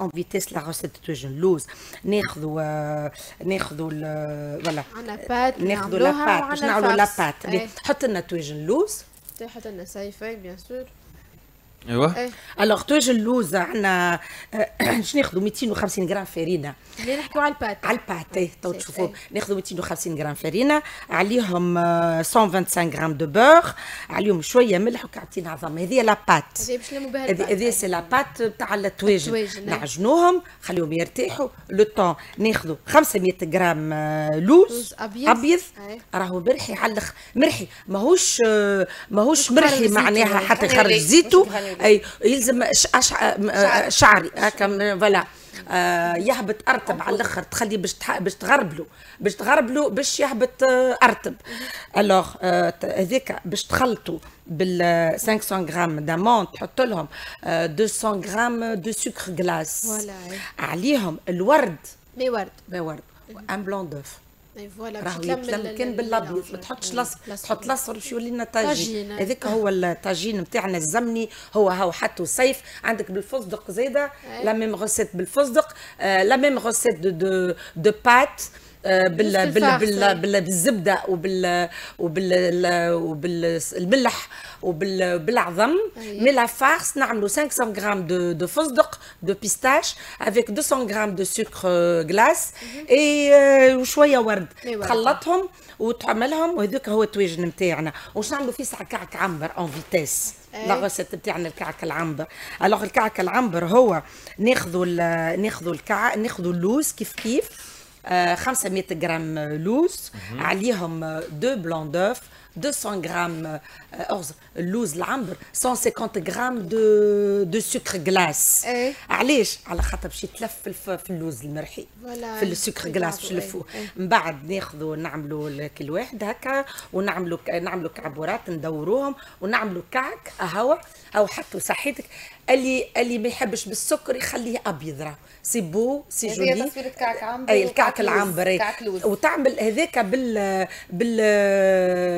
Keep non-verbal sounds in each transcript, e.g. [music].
en vitesse la recette توجن لوز ناخذوا ناخذوا voilà ناخذوا la pâte باش نعملوا la pâte إيه. حط لنا توجن لوز تحت لنا سايفه bien sûr أيوه. إيه. alors توجن لوز عندنا باش ناخذوا 250 غرام فرينه اللي نحكيو على ال pâte على ال pâte تو تشوفوا. ناخذوا 250 غرام فرينه عليهم آه، 125 غرام de beurre عليهم شوية ملح وكعبتين عظم هذه la pâte هذه باش نلموا بها هذه ال pâte c'est la pâte تاع التواجن التواجن،. نعجنوهم خليهم يرتاحوا le temps ناخذوا 500 غرام لوز لوز أبيض. ابيض أي. راهو مرحي على الآخر مرحي ماهوش ماهوش مرحي معناها. حتى يخرج غنيولي. أي يلزم ش- أش- آه، شعري. هكا voilà. آه، يهبط ارتب على الأخر. تخلي باش باش تغربلو. باش تغربلو باش يهبط آه، ارتب alors آه، هذاك باش تخلطوا بال 500 غرام d'amandes تحط لهم آه، 200 غرام de sucre glace. عليهم الورد. mais ورد بورد. un blanc d'œuf اي voilà راهو باش تلم كان ال- بالابيض. ما تحطش الأصفر. تحط الاصفر باش يولي لنا طاجين. هذاك هو الطاجين نتاعنا الزمني هو هو حتى صيف عندك بالفستق زاده la même recette بالفستق آه، la même recette de de pâte بال بال بال. بال بالزبدة وبال وبال وبالملح وبالعظم. mais la farce نعملوا 500 غرام de de فستق de pistaches avec 200 غرام de sucre glace اي وشوية ورد. تخلطهم وتعملهم وهذاك هو التواجن نتاعنا واش نعملوا فيه ساعة كعك عنبر en vitesse. la recette نتاعنا الكعك العنبر alors الكعك العنبر هو ناخذوا ناخذوا الكعك ناخذوا اللوز كيف كيف آه، 500 غرام لوز عليهم deux blancs d'œuf 200 غرام آه، أرز اللوز العنبر 150 غرام de de sucre glace إيه. علاش على خاطر باش يتلف في اللوز المرحي. في ال sucre glace باش نلفوه. من بعد ناخذوا نعملوا كل واحد هكا ونعملوا نعملوا كعبورات ندوروهم ونعملوا كعك اهو أو حطوا صحيتك اللي اللي ما يحبش بالسكر يخليه ابيض راه c'est beau c'est joli تصويرة كعك عنبر اي الكعك وكعك لوز. العنبر أي. كعك لوز. وتعمل هذاك بال بال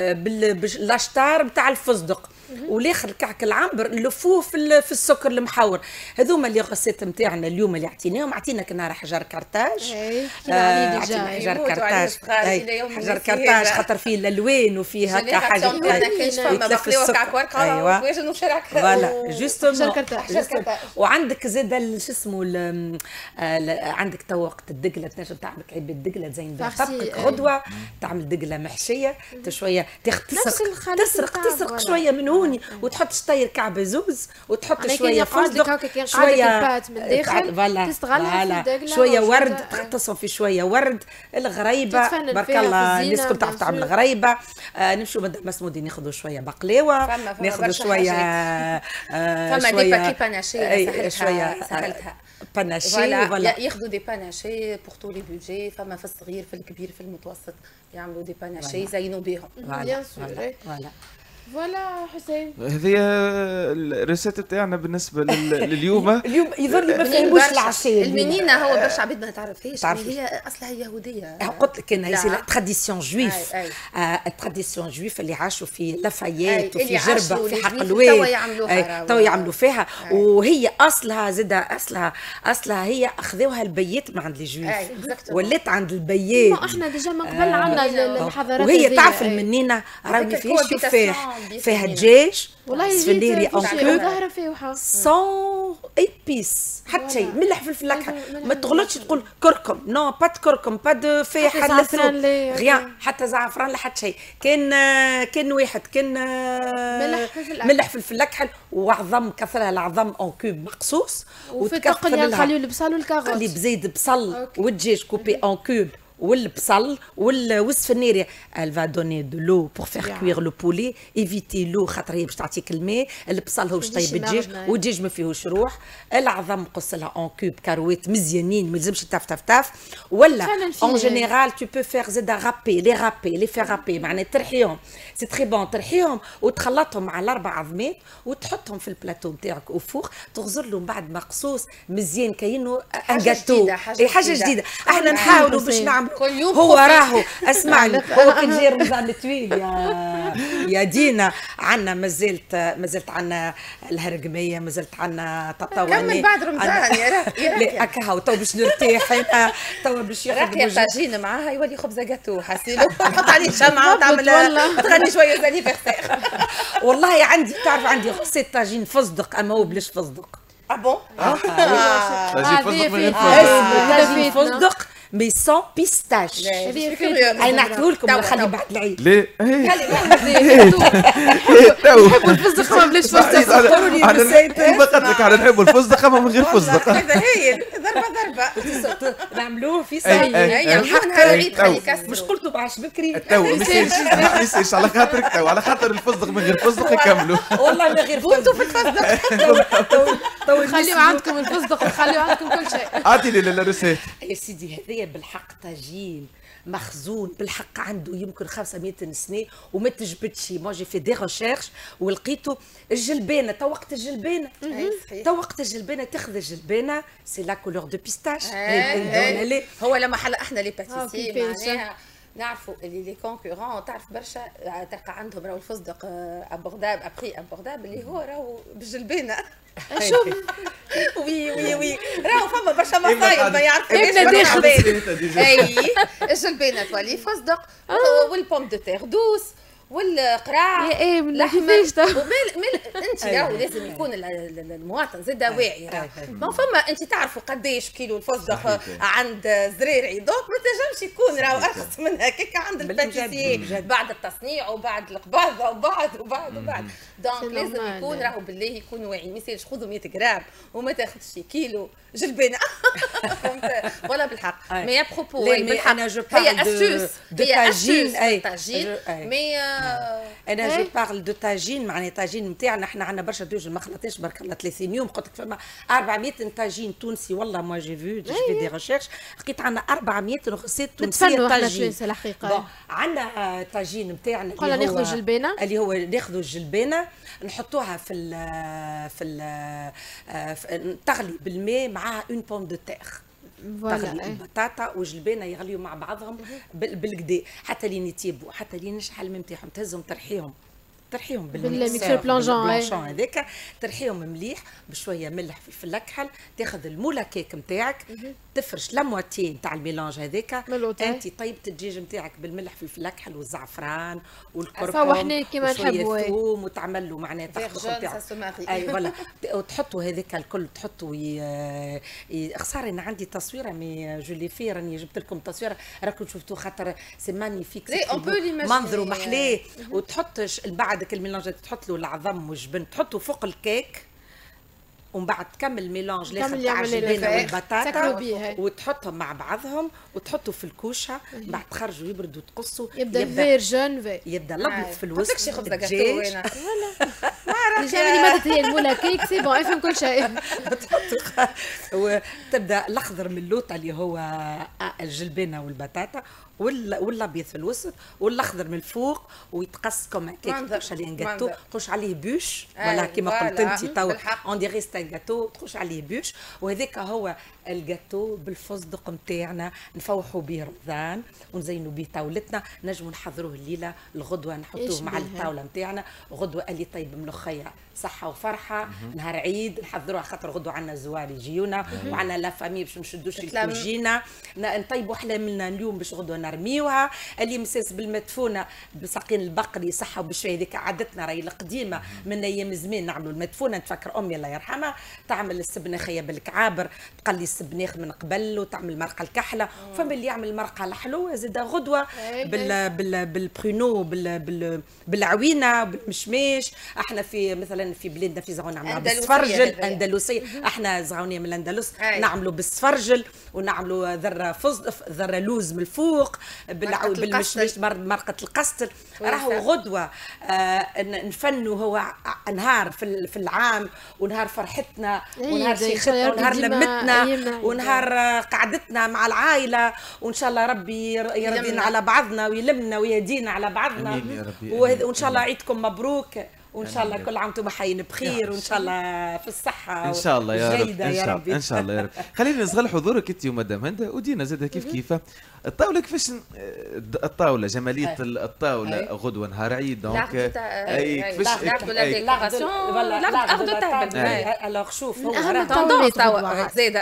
بالاشطار بتاع الفستق. والاخر الكعك العنبر نلفوه في في السكر المحور. هذوما اللي غسيت نتاعنا اليوم اللي عطيناهم. عطينا كنهار حجر كرتاج عطينا. حجر كرتاج حجر كرتاج. خاطر فيه الألوان وفيه هكا حاجة. يتلف السكر. وشرع voilà. justement. وعندك زاد شو اسمه عندك تو وقت الدقلة. تنجم تعمل كعيب الدقله تزين بها طبقك. غدوة. تعمل دقلة محشية. شوية تسرق تسرق تسرق. شوية من هوني وتحط شطير كعبه زوز وتحط شوية لك ال pâte من الداخل، voilà شوية ورد. تغطسهم في شوية ورد الغريبة بارك الله الناس الكل تعرف تعمل. غريبه آه نمشوا مدام مسمودي ناخذوا شوية بقلاوة ناخذوا شوية. آه فما des paquets panachés أي، سهلتها- شوية سهلتها. panachés voilà ياخذوا des panachés pour tous les budgets فما في الصغير في الكبير في المتوسط يعملوا des panachés يزينوا بهم voilà bien sûr, voilà إيه. voilà voilà حسين هذه ال recette بتاعنا بالنسبة لل- [laughs] لليوم اليوم يظل ما فهموش. العشاء المنينة هو برشا عباد ما تعرفهاش. يعني هي أصلها يهودية قلت لك أنا c'est tradition juive. ال tradition juive اللي عاشوا في لافاييت أي، وفي جربة وفي ال juifs حلق الواد توا يعملوها. توا يعملوا فيها. وهي أصلها زاد اصلها أصلها هي أخذوها البيات من عند الجويف. ولات عند البيات إحنا ديجا من قبل عندنا ال- ال- الحضارات وهي تعرف. المنينة راهي فيهاش تفاح فيها. دجاج والله سفنديري اون في كو شيء ظاهرة فيه سون ايبيس حتى شيء. ملح فلفل اكحل ملح ما تغلطش تقول كركم. نو با كركم. با دو فيح حتى زعفران غيان حتى زعفران لا حتى شيء كان كان واحد. كان ملح فلفل أكحل. ملح فلفل اكحل وعظم كثرها العظم en cubes مقصوص. وفي التقنيه نخليو البصل وال carottes. بزيد بصل. والدجاج coupé en cubes والبصل وال- والسفناري elle va donner de l'eau pour faire Yeah. cuire le poulet éviter l'eau خاطر هي باش تعطيك الماء البصل هو باش طيب الدجاج. والدجاج ما فيهوش روح العظم قص لها en cubes كاروات مزيانين ما يلزمش تاف تاف تاف ولا en général tu peux faire زيد râper les râper les faire râper معناها ترحيهم c'est très bon ترحيهم وتخلطهم مع الأربع عظمات وتحطهم في البلاتو نتاعك أو فوق تغزر له من بعد مقصوص مزيان كاينة un gâteau جديدة، حاجة إي حاجة جديدة. جديدة حاجة أحنا جديدة. نحاولوا باش. نعملوا هو. راهو [laughs] اسمعني هو كان جاي رمضان الطويل يا يا دينا. عنا مازلت مازلت عنا الهرقمية مازلت عنا تطواني كمل بعد رمضان يا راكي راكي هكا هو تو باش نرتاح أنا تو باش راكي يخدموا جو- الطاجين معاها يولي خبزه جاتو حسيلو تحط عليه شمعه وتعمل والله. تغني شوية [laughs] زانيفرسير والله عندي تعرف عندي غصه طاجين فصدق أما هو بلاش فصدق آه بون طاجين فستق من غير طاجين فيتنا. فصدق مي سون بيستاش هذه اي نعطيه لكم نخلي. بعد العيد ليه نحبوا الفستق ما بلاش فستق قولوا لي نسيت. ما قلت لك على نحب الفستق اما من غير فستق هذا هي ضربه ضربه نعملوه في نهار أي. العيد. مش قلتوا بعش بكري تو ما يصيرش على خاطرك تو على خاطر الفستق من غير فستق يكملوا والله ما غير فوتوا في الفستق خليوا عندكم الفستق وخليوا عندكم كل شيء اعطي لي ال recette يا سيدي هذايا بالحق طاجين مخزون بالحق عنده يمكن 500 سنة وما تجبدش. ما جي في دي ريشيرش ولقيته الجلبانة. تو وقت صحيح. تو وقت الجلبانة تاخذ الجلبانة. سي لا كولور دو بيستاش إيه، هو لما حل إحنا لي باتيسي كيفاش؟ معناها نعرفوا اللي لي كونكورون تعرف برشا تلقى عندهم راهو الفستق ابورداب ابخي ابورداب اللي هو راهو بالجلبانه [laughs] شوف. [laughs] وي وي وي. راهو فما برشا مصايب ما يعرفوش ابن داخل. أي الجلبانه تولي فستق وال pomme de terre douce والقراع يا إيه من تو؟ ومال مال أنت راهو لازم يكون ال- ال- المواطن زاد واعي راهو. أي، أي. ما فما أنت تعرفوا قديش كيلو الفستق عند زريري donc ما تنجمش يكون راهو أرخص من هكاك عند ال pâtissier بالجد. بعد التصنيع وبعد القباضه وبعد وبعد وبعد. donc لازم. يكون راهو بالله يكون واعي. ما يصيرش خذوا 100 جرام وما تاخذش كيلو جلبانة. [laughs] فهمت؟ ولا بالحق. mais propos بالحق هي astuce هي tagine، astuce أي. طاجين Je- أي. mais أنا. je parle de tagine معناها تاجين نتاعنا إحنا عندنا برشا دوج ما خلطناش برك الله 30 يوم قلت لك فما 400 تاجين تونسي. والله mais j'ai vu j'ai fait des recherches لقيت عندنا 400 recettes تونسية تاجين توانسه الحقيقة. عندنا طاجين نتاعنا قلنا اللي هو- ناخذوا الجلبانة. اللي هو ناخذوا الجلبانة نحطوها في ال في ال في- تغلي بالماء معاها une pomme de terre تغلي إيه. البطاطا والجلبانة يغليوا مع بعضهم بال- بالكدا حتى لين يطيبوا حتى لين يشحل الماء نتاعهم تهزهم ترحيهم ترحيهم بال mixeur plongeant، هذاك ترحيهم مليح بشوية ملح فلفل اكحل تاخذ ال moule à cake نتاعك تفرش la moitié نتاع ال mélange هذاك. انت طيبت الدجاج نتاعك بالملح فلفل اكحل والزعفران والكركم صوحناه كيما نحبوا، أي. ثوم وتعمل له معناها تخبخ ماري. أي voilà وتحطوا هذاك الكل تحطوا خسارة. أنا عندي تصويره mais je l'ai fait راني جبت لكم تصويره راكم شفتوا خاطر c'est magnifique. منظره محلاه وتحطش بعدك ال mélange تحط له العظم والجبن تحطه فوق الكيك ومن بعد تكمل ال mélange الآخر تكمل تاع الجبانه. تاكلوا والبطاطا. وتحطهم مع بعضهم وتحطوا في الكوشة من بعد تخرجوا يبردوا تقصوا يبدأ فيرجن في يبدأ الأبيض في الوسط قلتلكش خبزه جاتو الدجاج أنا [laughs] اللي جا مادت هي المولا كيك سي بون إفهم كل شيء تحط [laughs] وتبدأ الأخضر من اللوطه اللي هو الجلبانه والبطاطا وال- والأبيض في الوسط والأخضر من الفوق ويتقص كما هكاك منظر. تخش عليه جاتو. تخش عليه بوش أي، ولا كما قلت. انت تو. اون ديغي ستا جاتو تخش عليه بوش وهذاك هو الجاتو بالفستق نتاعنا نفوحوا به رمضان ونزينوا به طاولتنا نجموا نحضروه الليلة الغدوة نحطوه مع؟ الطاولة نتاعنا غدوة اللي طيب ملوخيه صحة وفرحة نهار عيد نحضروها خاطر غدوة عندنا زوار يجيونا وعندنا لا فامي باش نشدوش ن- نطيبوا حلاملنا اليوم باش غدوة نرميوها. اللي مساس بالمدفونة بساقين البقري صحة وبشويه هذيك عادتنا راهي القديمة من أيام زمان نعملوا المدفونة نتفكر أمي الله يرحمها تعمل السبناخيه بالكعابر تقلي السبناخ من قبل وتعمل مرقة الكحلة فما اللي يعمل مرقة الحلوه زاد غدوة. بال بال بالبرونو بال بال بالعوينة بالمشماش إحنا في مثلا في بلادنا في زغون أندلسية بالسفرجل. أندلسية إحنا زغونية من الأندلس. نعملوا بالسفرجل ونعملوا ذرة فز ذرة لوز من الفوق بالمشمش. مر- مرقة القستل. راهو غدوة آه نفنوا هو نهار في ال- في العام ونهار فرحتنا أي ونهار شيختنا ونهار لمتنا أيامنا. ونهار قعدتنا مع العائلة وإن شاء الله ربي ير- يرضينا يلمنا. على بعضنا ويلمنا ويهدينا على بعضنا. وإن شاء الله عيدكم مبروك وإن شاء الله كل عام وأنتم حيين بخير وإن شاء الله في الصحة إن شاء الله يا رب إن شاء الله إن شاء الله يا رب. خلينا نصغر حضورك أنت ومدام هند. ودينا زاد كيف كيف؟ الطاولة كيفاش ن- الطاولة جمالية. الطاولة. غدوة نهار عيد دونك أي كيفاش ألوغ شوف هو تعمل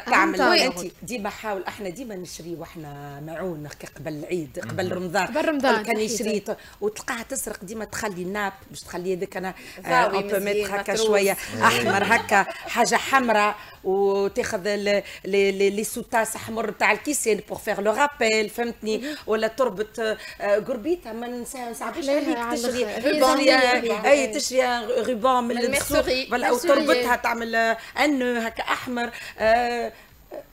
تعمل. انت ديما حاول أحنا ديما نشريو إحنا معون قبل العيد قبل رمضان. قبل رمضان، كان. يشري وتلقاها تسرق ديما تخلي ناب باش تخلي هذاك أنا اون بو ميتر هكا. شوية أحمر هكا حاجة حمراء وتاخذ لي سوتاس أحمر تاع الكيسين بور فيغ لو رابيل فهمتني ولا تربط آه، قربيتها ما نصعبش عليك تشري زعمية. أي تشري روبان من. ولا أو. تربطها تعمل آه، un nœud هكا أحمر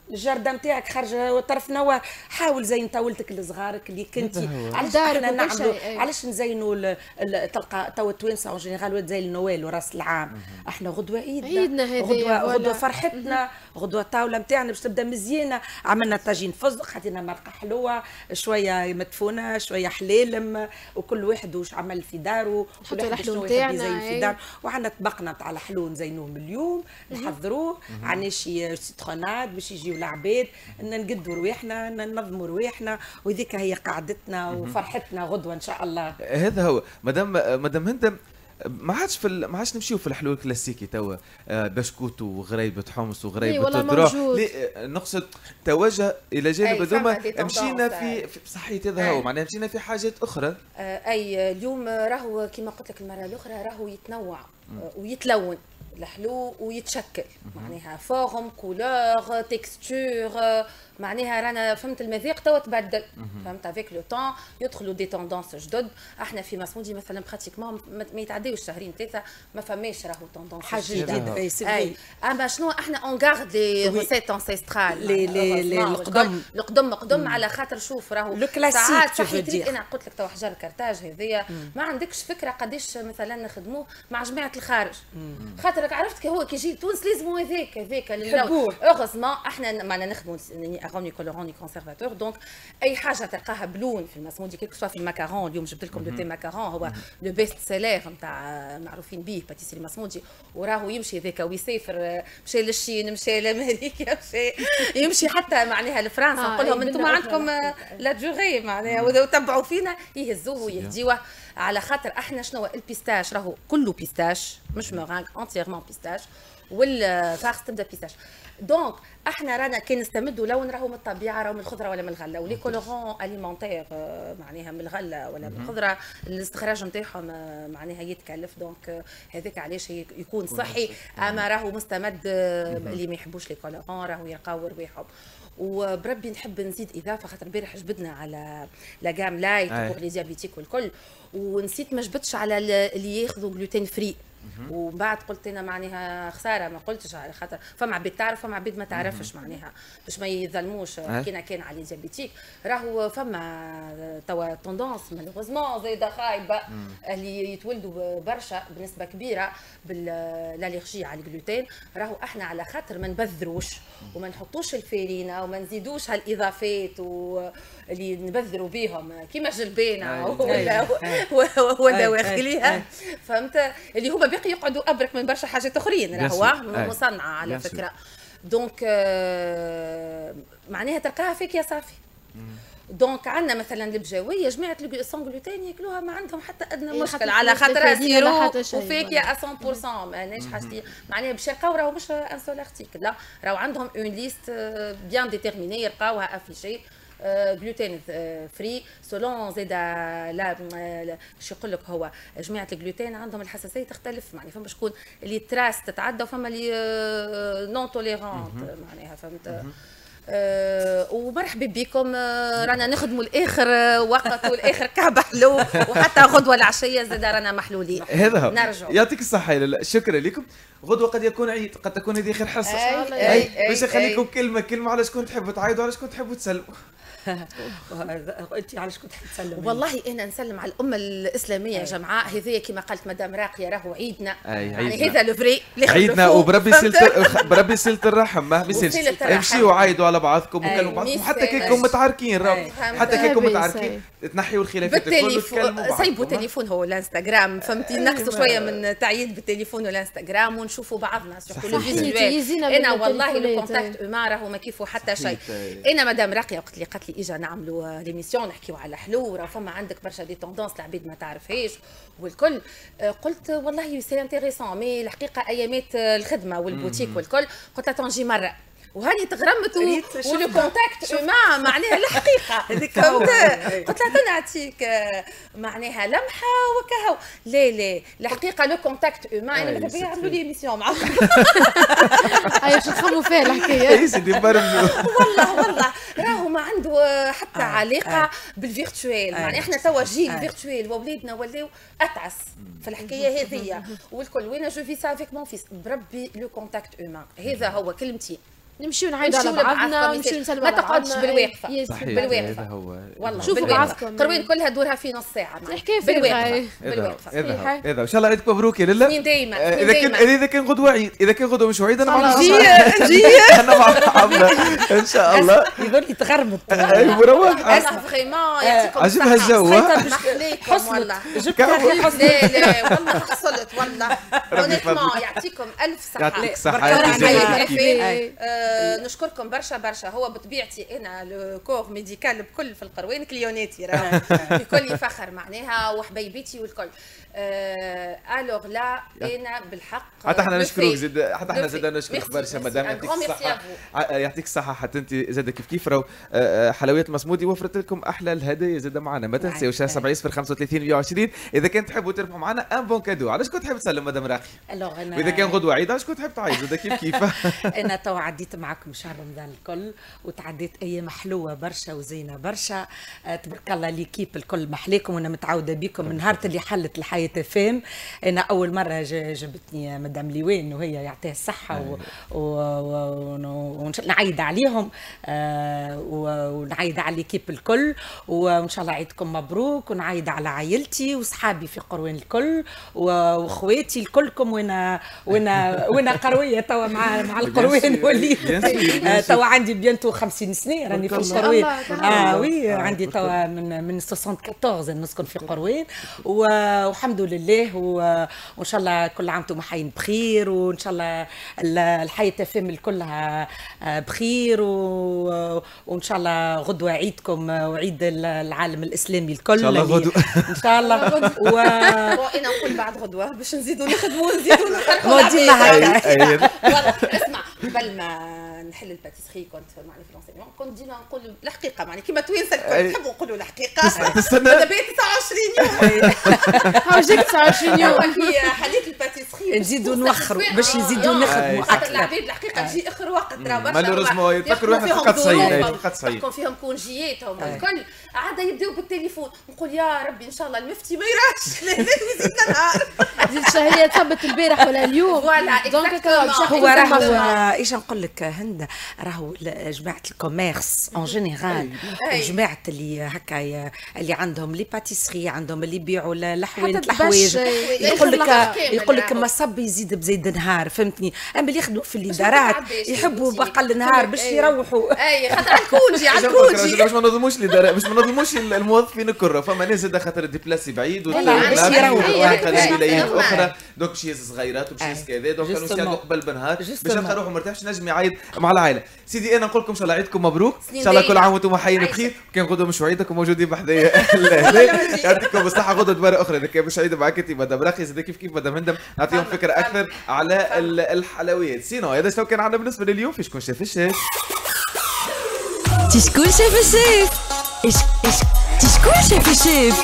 الجردة نتاعك خارجه طرف نواه حاول زين طاولتك لصغارك اللي كنتي علاش إحنا وكل نعملوا. علاش نزينوا تلقى توا التوانسة en général زي النويل وراس العام. إحنا غدوة عيدنا. عيدنا غدوه. غدوة فرحتنا. غدوة الطاوله نتاعنا باش تبدأ مزيانه عملنا طاجين فستق خدينا مرقة حلوة شوية مدفونة شوية حلالم وكل واحد واش عمل في داره نحطوا واحد الحلو نتاعنا، في. داره. وعندنا طبقنا تاع الحلو نزينوه من اليوم. نحضروه. عندنا شي سيتروناد باش يجيو العباد إن نقدوا رواحنا إن ننظموا رواحنا وذيك هي قعدتنا وفرحتنا غدوة إن شاء الله. هذا هو. مدام مدام هند ما عادش في ال- ما عادش نمشيو في الحلول الكلاسيكي توا. آه، بسكوت وغريبة حمص وغريبة. لي- آه، نقصد توجه إلى جانب هذوما. مشينا في. في- صحيت هذا هو. معناها مشينا في حاجات أخرى. آه، إي اليوم راهو كما قلت لك المرة الأخرى راهو يتنوع ويتلون. الحلو ويتشكل. معناها forme couleur texture معناها رانا فهمت المذاق توا تبدل. فهمت avec le temps يدخلوا دي tendances جدد. إحنا في مسمودي مثلا pratiquement ما يتعداوش شهرين ثلاثة ما فماش راهو tendances حاجة. جديدة. أي أما شنو؟ إحنا on garde les. recettes ancestrales les- les- لي- القدم. القدم قدم على خاطر شوف راهو le classique ساعات tu صحي veux تريد dire. أنا قلت لك تو حجر كرتاج هذيا. ما عندكش فكرة قداش مثلا نخدموه مع جماعة الخارج. خاطرك عرفت كي هو كي يجي تونس لازم هذاك هذاك. اوغزمون إحنا معنا نخدموا اغوني كولوروني كونسيرفاتور دونك أي حاجة تلقاها بلون في المسمودي كيك سوا في الماكارون اليوم جبت لكم لو تي ماكارون هو لو بيست سيلير نتاع معروفين به باتيسري مسمودي وراهو يمشي هذاك ويسافر مشى للشين مشى لأمريكا [laughs] مشى يمشي حتى معناها لفرنسا آه، نقول لهم أي، أنتم عندكم Ladurée معناها وتبعوا فينا يهزوه ويهديوه. على خاطر إحنا شنو ال pistache راهو كله pistache مش meringue entièrement pistache وال farce تبدا pistache. donc إحنا رانا كي نستمدوا لون راهو من الطبيعة راهو من الخضرة ولا من الغلة؟ و les colorants alimentaires معناها من الغلة ولا من الخضرة الاستخراج نتاعهم آه، معناها يتكلف. donc آه، هذاك علاش يكون صحي. أما راهو مستمد آه، اللي ما يحبوش les colorants راهو يلقاو رواحهم وبربي نحب نزيد إضافة خاطر البارح جبدنا على la gamme light. pour les والكل ونسيت ما جبتش على ال- اللي ياخذوا gluten free ومن بعد قلت أنا معناها خسارة ما قلتش على خاطر فما عباد تعرف فما عباد ما تعرفش معناها باش ما يظلموش أي. كينا كان على diabétique راهو فما توا tendances malheureusement زايده خايبه اللي يتولدوا برشا بنسبة كبيرة بال allergie على الجلوتين. راهو إحنا على خاطر ما نبذروش وما نحطوش الفارينه وما نزيدوش هالإضافات واللي نبذروا بهم كيما جلبانه ولا. ولا. واخليها. فهمت؟ اللي هما باقي يقعدوا أبرك من برشا حاجات أخرين راهو. أي. مصنعة على. فكرة. donc آه، معناها تلقاها فيك يا صافي. donc عندنا مثلا البجاوية جماعة ال sans gluten ياكلوها ما عندهم حتى أدنى إيه، مشكل على خاطر سيرو يا 100% ماناش حاجتي معناها باش يلقاو راهو مش un seul article لا راهو عندهم une liste bien déterminée يلقاوها affiché gluten free سولون زيد لا لا- شو يقول لك هو؟ جماعة الجلوتين عندهم الحساسية تختلف معناها فما شكون اللي trace تتعدى وفما اللي non tolérante معناها فهمت؟ آه، ومرحبا بكم. آه، رانا نخدموا الآخر آه، وقت والاخر كعب حلو وحتى غدوة العشية زاد رانا محلولين. هذا هو. نرجعوا. يعطيك لالا شكرا لكم. غدوة قد يكون عيد قد تكون هذه خير حصة. أي، أي، أي باش نخليكم كلمة كلمة على شكون تحبوا تعايدوا على شكون تحبوا تسلموا. [laughs] أنت علاش كنت حتسلم والله أنا نسلم على الأمة الإسلامية يا جماعة. كما قالت مدام راقية راهو عيدنا. أي، يعني عيدنا. هذا le vrai اللي عيدنا. وبربي؟ سلت [laughs] بربي سلت الرحم ما الرحم. امشيوا عايدوا على على بعضكم. وكلموا بعضكم. ميس- حتى أي. كيكم متعاركين. حتى كيكم. متعاركين. تنحيوا الخلافات بالتليفون سيبوا تليفون هو الانستغرام. فهمتي؟ نقصوا شوية من تعيد بالتليفون والانستغرام ونشوفوا بعضنا. أنا والله le contact ما راهو ما كيفوا حتى شيء. أنا مدام راقية وقت اللي قالت لي إجا نعملوا l'émission نحكيو على حلو راه فما عندك برشا des tendances العباد ما تعرفهاش والكل. آه، قلت والله c'est intéressant mais الحقيقة أيامات الخدمة والبوتيك والكل. قلت لها تنجي مرة. وهاني تغرمت. و le contact مع معناها الحقيقة. [laughs] هذيك. فهمت؟ قلت لها تنعطيك آه، معناها لمحة وكهو. لا لا. الحقيقة le contact مع أنا ماذا بيا si يعملوا les émissions معاهم. [laughs] ايوا شو تخموا فيها الحكاية؟ [laughs] اي سيدي برمجوا والله والله. راهو ما عنده حتى آه، علاقة آه. بال virtuel آه. يعني إحنا توا جيل آه. virtuel واولادنا ولاو أتعس في الحكاية هذيا. والكل وين je fais ça avec mon fils بربي le contact humain هذا هو كلمتي. نمشيو نعيدوا على بعضنا نمشيو نسلموا ما تقعدش. يس، صحيح بالواقفة. هذا هو والله شوفوا. بعضكم. قروين كلها دورها في نص ساعة. حكاية فارغة. بالواقفة بالواقفة. هذا ان شاء الله عيدك مبروك يا لله. دايما، آه، سنين إذا كان دايما. إذا كان غدوة عيد إذا كان غدوة مش عيد [laughs] أنا. عنديش نجي نجي أنا مع حمله إن شاء الله. يقول لي تغرمت أي مروح. أنا vraiment يعطيكم عجبها الصحة. الجو، والله. جبت لا لا والله حصلت والله. يعطيكم ألف صحة. يعطيك الصحة، آه، نشكركم برشا برشا. هو بطبيعتي أنا ال corps médical بكل في القروين كليوناتي راه الكل [laughs] يفخر معناها وحبيبتي والكل. آه، alors لا أنا بالحق حتى إحنا لو نشكروك. زاد حتى إحنا لو زاد. نشكرك برشا. مدام يعطيك à vous. ع- يعطيك الصحة حتى أنت زاد كيف كيف راهو. آه، آه، حلويات مسمودي وفرت لكم أحلى الهدايا زاد معنا. ما تنساوش أي. 70 صفر 35 120 إذا كان تحبوا تربحوا معنا un bon cadeau. علاش كنت تحب تسلم مدام راقي؟ alors أنا وإذا كان غدوة عيد علاش كنت تحب تعيد زاد كيف كيف؟ [laughs] أنا تو عديت معكم شهر رمضان الكل وتعديت أيام حلوة برشا وزينة برشا. آه، تبارك الله l'équipe الكل محليكم وأنا متعودة بكم من نهار اللي حلت الحياة FM. أنا أول مرة جبتني مدام ليوان وهي يعطيها الصحة و- و- و- ونعيد عليهم. آه، و- ونعيد على ليكيب الكل وإن شاء الله عيدكم مبروك ونعيد على عائلتي وصحابي في قروان الكل و- وإخواتي الكلكم. وأنا وأنا وأنا قروية توا مع مع [laughs] القروان sûr. [laughs] آه،. توا عندي بيانتو 50 سنة راني في تمام. آه وي آه، عندي توا من من 74 نسكن في قروان و- والحمد لله وإن شاء الله كل عام وإنتم حيين بخير وإن شاء الله ال- الحياة تفهم كلها آه، بخير وإن شاء الله غدوة عيدكم وعيد ال- العالم الإسلامي الكل. إن شاء الله اللي- غدوة. إن شااء الله. [laughs] و وأنا نقول بعد غدوة باش نزيدوا نخدموا نزيدوا نخرقوا [laughs] قبل ما نحل الباتيسري كنت معني في لونسيمون كنت ديما نقول الحقيقة معني كيما توينسا أي. الكل نحبوا نقولوا الحقيقة. تستنى. ماذا بيا 29 يوم. هاو جيك 29 يوم. كي حليت ال pâtisserie نزيدوا نوخروا باش يزيدوا أي. نخدموا أكثر العباد الحقيقة تجي آخر وقت راه برشا malheureusement هما يتفكروا واحد فقط فيهم سعيد، فقط سعيد. يحكم فيهم كونجياتهم الكل عاد يبداو بالتليفون. نقول يا ربي إن شاء الله المفتي ما يراش. [laughs] لا لا يزيدنا نهار زيد شهرية ثبت البارح ولا اليوم. voilà، donc. هو راهو. إيش نقول لك هند راهو جماعة ال commerce en général أي. وجماعه اللي هكا اللي عندهم les pâtisseries عندهم اللي يبيعوا ال- الحوانت الحوايج يقول لك يقول لك. ما صب يزيد بزيد نهار فهمتني اما اللي يخدموا في الادارات يحبوا. بقل نهار باش. يروحوا اي خاطر على شوف، ال congé باش ما نظلموش الاداره باش ما نظلموش الموظفين الكل فما ناس زاد خاطر déplacés بعيد باش يروحوا. أي. أخرى donc يهز صغيرات يهز كذا donc كانوا قبل بنهار باش Justement. يلقى باش نجم يعيد مع العائلة. سيدي أنا نقول لكم ان شاء الله عيدكم مبروك إن شاء الله كل. عام وأنتم حيين. بخير. كان غدوة مش عيدكم موجودين بحذايا [laughs] لا يعطيكم الصحة. غدوة مرة أخرى. إذا كان مش عيد معك انت مدام راقي زاد كيف كيف مدام هندم نعطيهم فكرة. أكثر على ال- الحلويات. سينو هذا شنو كان عندنا بالنسبة لليوم؟ في شكون شاف الشاف تشكون شاف إيش تشكون شاف الشيف.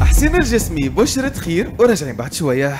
حسين الجسمي بشرة خير. وراجعين بعد شوية.